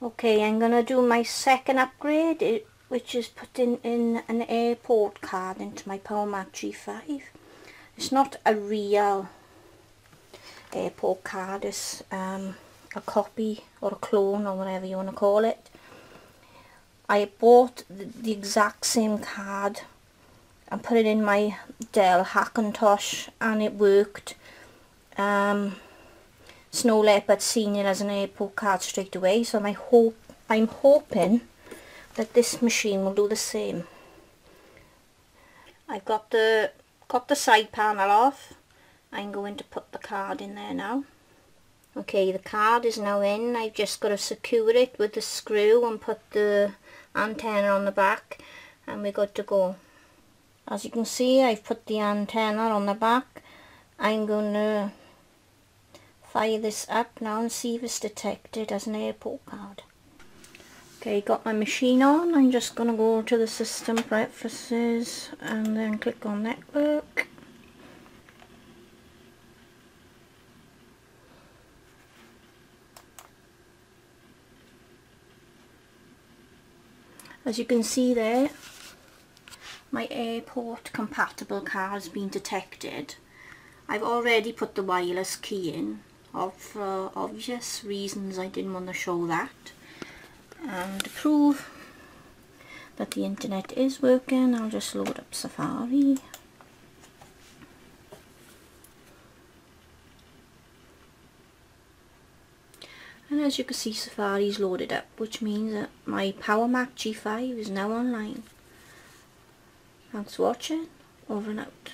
Okay, I'm going to do my second upgrade, which is putting in an airport card into my PowerMac G5. It's not a real airport card, it's um, a copy or a clone or whatever you want to call it. I bought the, the exact same card and put it in my Dell Hackintosh and it worked. Um, Snow Leopard seen it as an airport card straight away so my hope I'm hoping that this machine will do the same. I've got the got the side panel off. I'm going to put the card in there now. Okay, the card is now in. I've just got to secure it with the screw and put the antenna on the back and we're good to go. As you can see, I've put the antenna on the back. I'm going to fire this up now and see if it's detected as an airport card. Okay, got my machine on. I'm just going to go to the system preferences and then click on network. As you can see there, my airport compatible card has been detected. I've already put the wireless key in of uh, obvious reasons I didn't want to show that. And to prove that the internet is working I'll just load up Safari. And as you can see Safari's loaded up which means that my Power Mac G5 is now online. Thanks for watching. Over and out